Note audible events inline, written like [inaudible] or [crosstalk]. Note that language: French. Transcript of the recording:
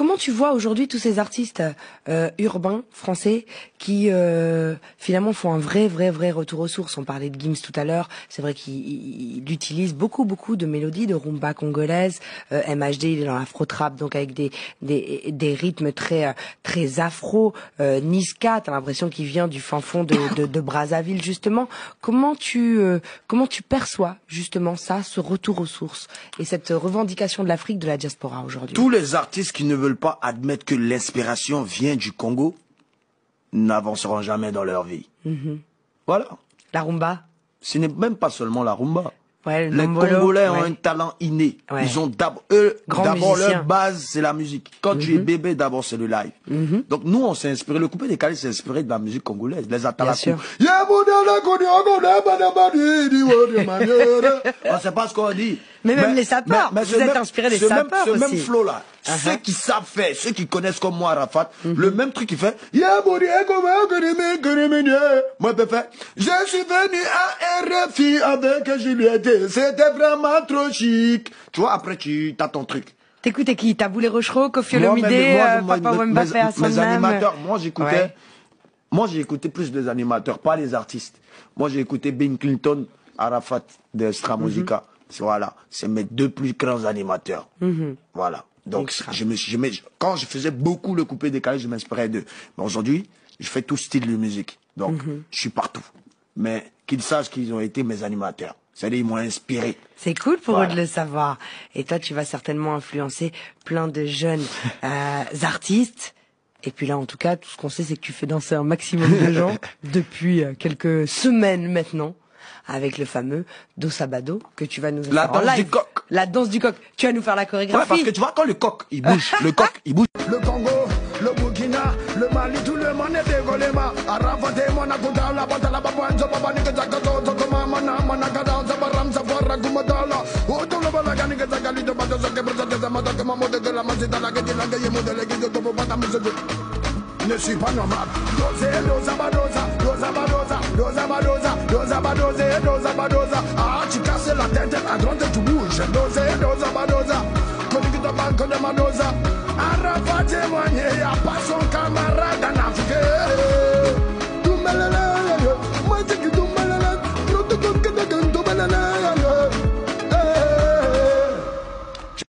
Comment tu vois aujourd'hui tous ces artistes euh, urbains français qui euh, finalement font un vrai, vrai, vrai retour aux sources? On parlait de Gims tout à l'heure. C'est vrai qu'il utilise beaucoup, beaucoup de mélodies de rumba congolaise. Euh, MHD, il est dans l'afro trap, donc avec des des, des rythmes très euh, très afro. Euh, Niska, t'as l'impression qu'il vient du fin fond de, de, de Brazzaville justement. Comment tu euh, comment tu perçois justement ça, ce retour aux sources et cette revendication de l'Afrique de la diaspora aujourd'hui? Tous les artistes qui ne veulent pas admettre que l'inspiration vient du Congo n'avanceront jamais dans leur vie. Voilà. La rumba Ce n'est même pas seulement la rumba. Ouais, le Les Nombolo, Congolais ont un talent inné. Ouais. Ils ont d'abord, eux, leur base, c'est la musique. Quand tu es Mhm. bébé, d'abord c'est le live. Donc nous, on s'est inspiré. Le coupé des Calais s'est inspiré de la musique congolaise, les atalakou. On sait pas ce qu'on dit. Mais même les sapeurs, vous ce êtes inspiré des ce même- sapeurs Ce même flow là, Uh-huh. ceux qui savent faire, ceux qui connaissent comme moi Arafat, Mhm. le même truc qu'il fait. Moi, je peux faire. Je suis venu à RFI avec Juliette. C'était vraiment trop chic. Tu vois, après, tu as ton truc. T'écoutais qui? Tabou les Rochereau, Kofi moi, euh, Papa Wemba mes- fait à son mes animateurs, moi j'écoutais, Ouais. moi j'ai écouté plus des animateurs, pas les artistes. Moi j'ai écouté Ben Clinton, Arafat de Stra Mhm. Voilà, c'est mes deux plus grands animateurs. Voilà. Donc Extra. je me, je me- quand je faisais beaucoup le coupé décalé, je m'inspirais d'eux. Mais aujourd'hui, je fais tout style de musique. Donc Mhm. je suis partout. Mais qu'ils sachent qu'ils ont été mes animateurs. C'est-à-dire ils m'ont inspiré. C'est cool pour Voilà. eux de le savoir. Et toi, tu vas certainement influencer plein de jeunes [laughs] euh, artistes. Et puis là, en tout cas, tout ce qu'on sait, c'est que tu fais danser un maximum de gens [laughs] depuis euh, quelques semaines maintenant, avec le fameux Do Sabado que tu vas nous La faire en danse live. du coq. La danse du coq. Tu vas nous faire la Ouais, chorégraphie. parce que tu vois, quand le coq, il bouge, [laughs] le coq, il bouge. Le Congo, le Burkina, le Mali, tout le monde est dégollé, ma. La la babouane, Mana, de la Mazita, la de la. Ne suis pas normal. Dosa, badosa, dosa, badosa, dosa, badosa, dosa, badosa, dosa, badosa. Ah, tu casses la tête, à droite, tu bouges. Dose, dosa, badosa. Connecte ta banque de Madosa. Arafat témoigné, y'a pas